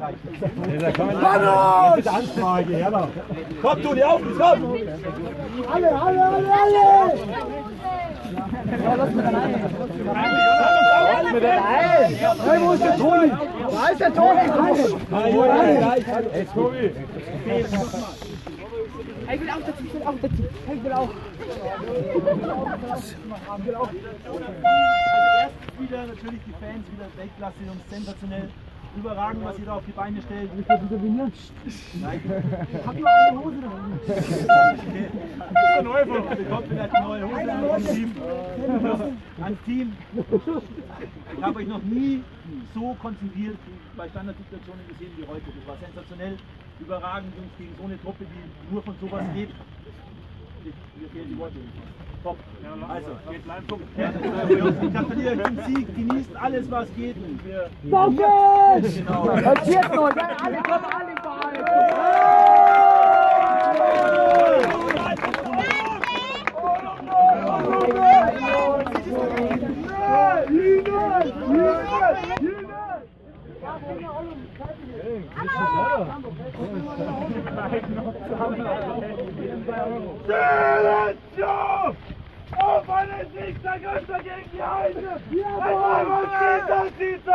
Mann! Bitte Ansprache, ja. Komm, die auf, komm! Alle, alle, alle, alle! Hey, wo ist der Toni? Da ist der Toni! Hey, Tobi! Ich will auch dazu, ich will auch dazu. Ich will auch. Also erstens wieder natürlich die Fans, wieder Weltklasse, Jungs, sensationell. Überragend, was ihr da auf die Beine stellt. Ich Ich hab nur eine Hose da. der Neufeld bekommt vielleicht eine neue Hose ans Team. Ans Team. Ich habe euch noch nie so konzentriert bei Standardsituationen gesehen wie heute. Das war sensationell, überragend, Jungs, gegen so eine Truppe, die nur von sowas lebt. Top. Also, geht bleiben gucken. Ich gratuliere euch zum Sieg. Genießt alles, was geht. Danke! Genau. Und jetzt noch, alle kommen, alle bei. Silencio! Auf einen Sieg der Götter gegen die Heide! Jawohl! Das zieht,